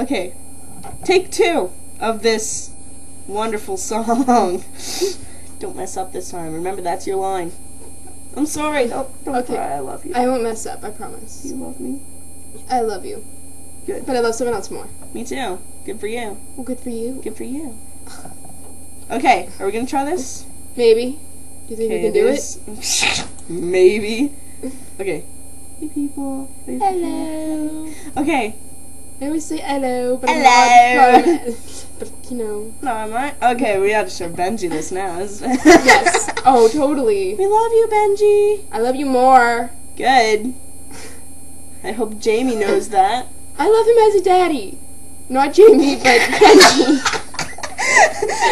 Okay, take two of this wonderful song. don't mess up this time. Remember, that's your line. I'm sorry. Don't, don't Okay. cry. I love you. I won't mess up, I promise. you love me. I love you. Good. But I love someone else more. Me too. Good for you. Well, good for you. Good for you. Okay, are we gonna try this? Maybe. Do you think we can do it? it? Maybe. Okay. Hey people. Hello. Okay. I always say hello, but Hello. I'm not. but you know. No, I'm right. Okay, we have to show Benji this now. Yes. Oh, totally. We love you, Benji. I love you more. Good. I hope Jamie knows that. I love him as a daddy. Not Jamie, but Benji.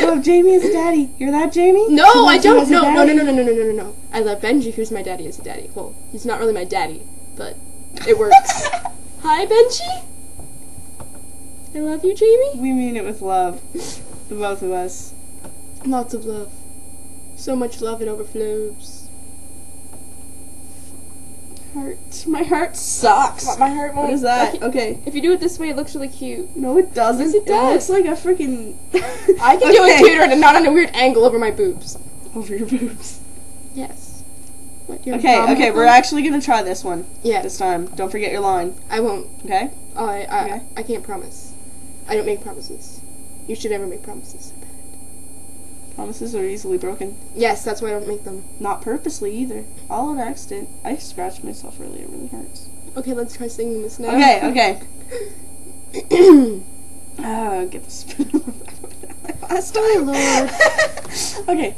you love Jamie as a daddy. You're that, Jamie? No, I don't. as No, no, no, no, no, no, no, no, no. I love Benji, who's my daddy as a daddy. Well, he's not really my daddy, but it works. Hi, Benji. I love you, Jamie. We mean it with love. The both of us. Lots of love. So much love it overflows. Heart. My heart sucks. My heart won't. What is that? Okay. Okay. If you do it this way, it looks really cute. No, it doesn't. Yes, it does. looks like a freaking. I can do it cuter and not on a weird angle over my boobs. Over your boobs. Yes. What, you Okay, okay, we're that? actually gonna try this one Yeah, this time. Don't forget your line, I won't. okay? I I, Okay. I can't promise. I don't make promises. You should never make promises. Promises are easily broken. Yes, that's why I don't make them. Not purposely either. All on accident. I scratched myself earlier. It really hurts. Okay, let's try singing this now. Okay, okay. Uh, get the spin last time. Oh, okay.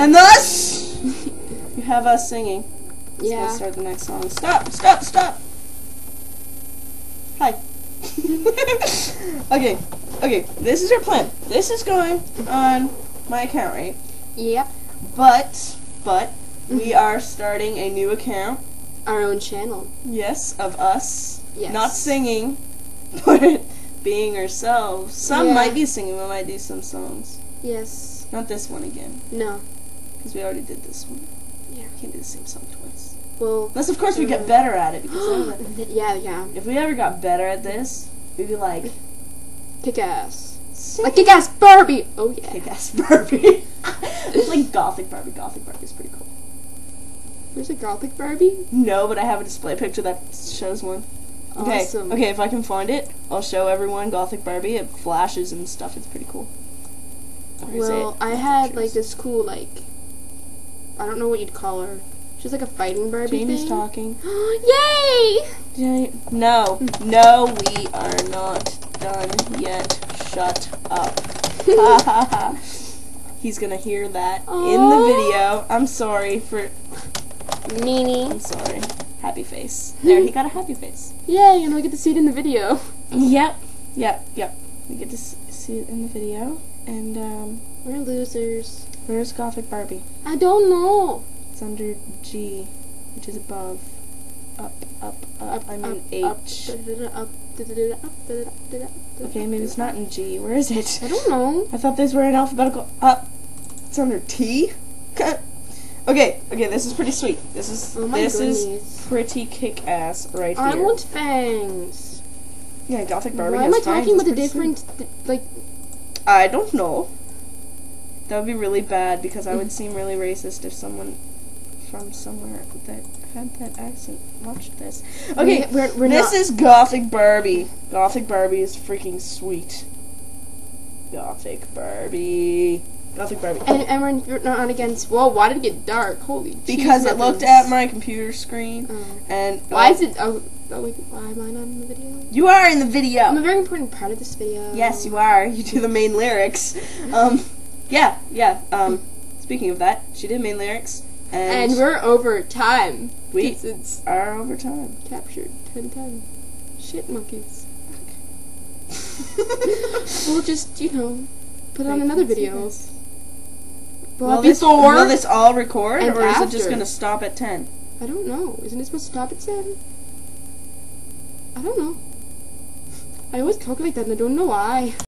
And thus, you have us singing. Let's Yeah. start the next song. Stop! Stop! Stop! Hi. okay. Okay. This is our plan. This is going on my account, right? Yep. But, but, mm-hmm. we are starting a new account. Our own channel. Yes, of us. Yes. Not singing, but being ourselves. Some Yeah. might be singing. We might do some songs. Yes. Not this one again, No. Because we already did this one. Yeah. We can't do the same song twice. Well. Unless, of course, we get uh, better at it. Because then- yeah, yeah. if we ever got better at this, we'd be like, Kick ass. Like kick ass Barbie. Oh yeah. kick-ass Barbie. it's like Gothic Barbie. Gothic Barbie's pretty cool. There's a gothic Barbie. No, but I have a display picture that shows one. Okay, Awesome. okay, if I can find it, I'll show everyone Gothic Barbie. It flashes and stuff. It's pretty cool. Is Well, it? I had pictures. like this cool like. I don't know what you'd call her. She's like a fighting Barbie Jamie's thing. talking. Yay! No, no, we are not done yet. Shut up. Ha ha ha. He's gonna hear that in the video. I'm sorry for. Meanie. I'm sorry. Happy face. There, he got a happy face. Yay! And we get to see it in the video. Yep, yep, yep. We get to see it in the video. And um, We're losers. where's Gothic Barbie? I don't know. It's under G, which is above. Up, up, up. I mean up, H. up, Okay, maybe it's not in G. Where is it? I don't know. I thought these were in alphabetical. Up. It's under T. okay, okay. This is pretty sweet. This is Oh this is pretty kick ass right I here. I want fangs. yeah, Gothic Barbie. Why am I talking It's about the pretty sweet. different, th- like, I don't know. That would be really bad because I would seem really racist if someone from somewhere that had that accent watched this. Okay, We- we're- we're this is Gothic Barbie. Gothic Barbie is freaking sweet. Gothic Barbie. Gothic Barbie. and, and we're, we're not against, whoa, why did it get dark? Holy because it looked at my computer screen Oh. and Why is it, oh, oh, wait, why am I not in the video? you are in the video. I'm a very important part of this video. Yes, you are. You do the main lyrics. Um, yeah, yeah. Um, speaking of that, she did main lyrics, and, And we're over time. we it's are over time. captured 10 10. Shit monkeys. We'll just, you know, put on another video. Well, Will this, will this all record, and or is it just gonna stop at ten? I don't know. Isn't it supposed to stop at 10? I don't know. I always calculate that and I don't know why.